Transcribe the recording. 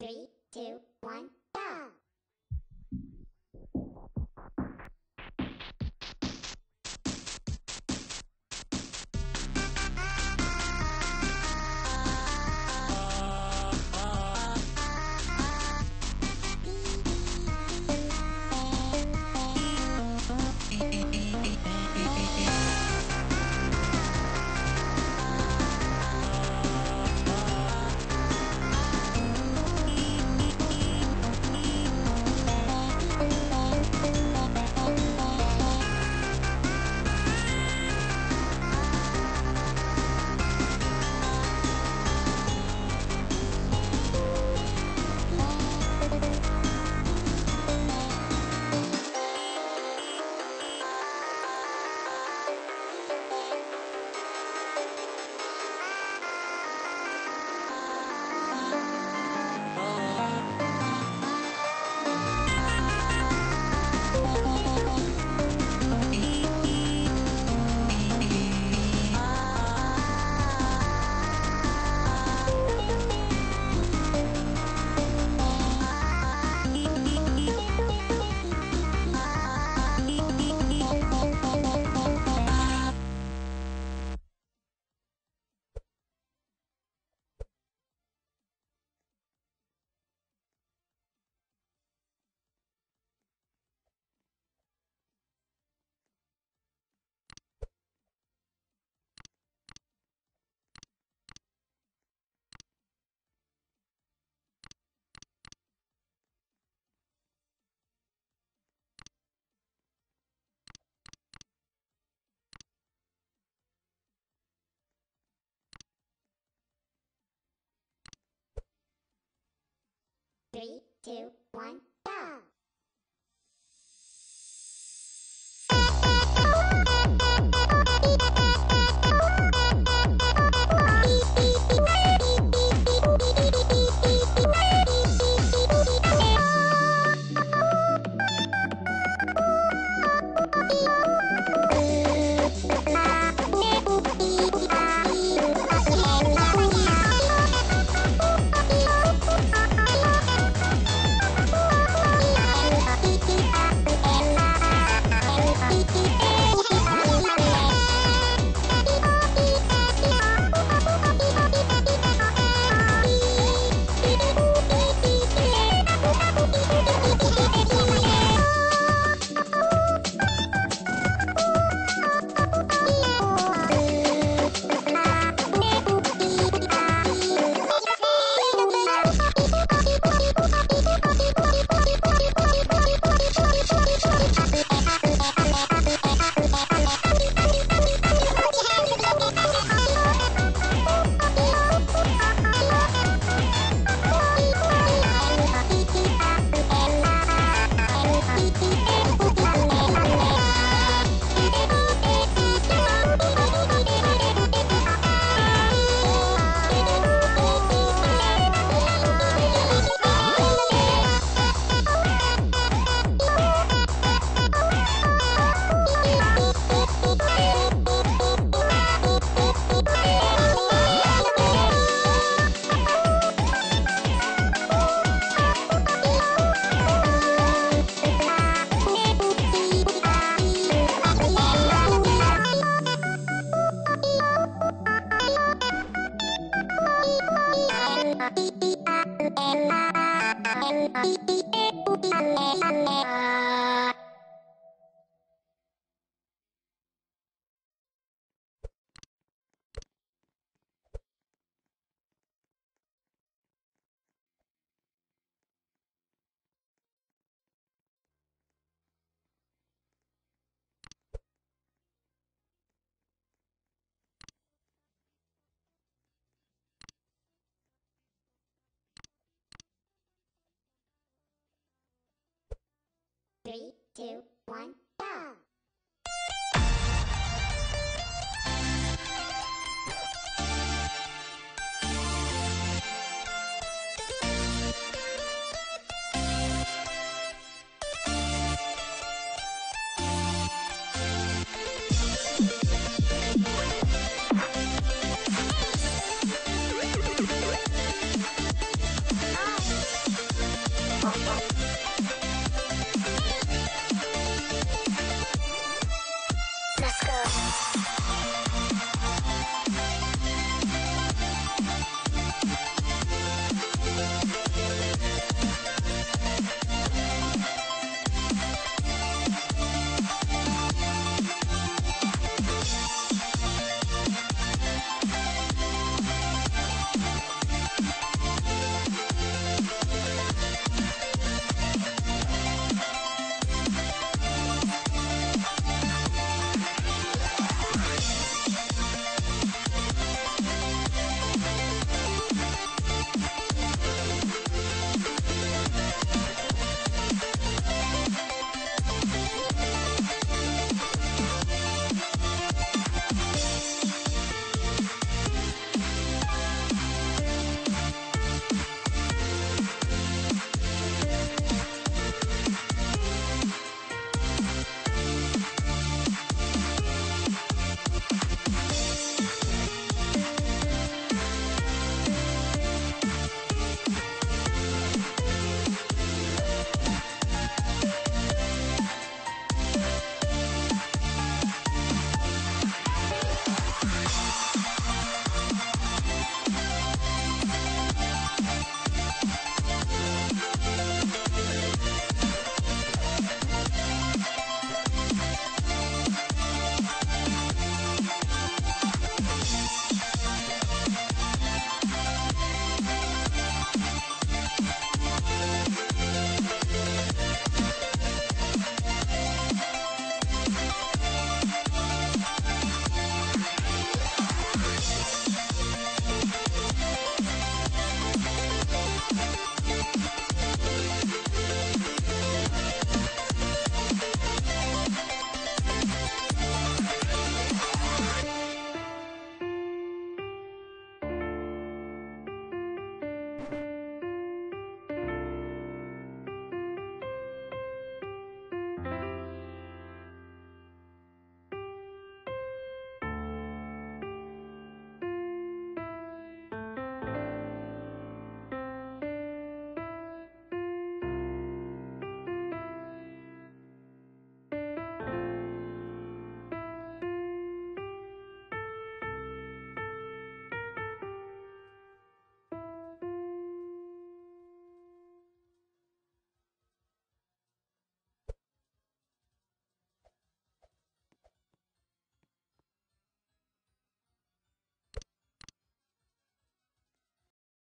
Three, two, one, two, Three, two, one! Oh,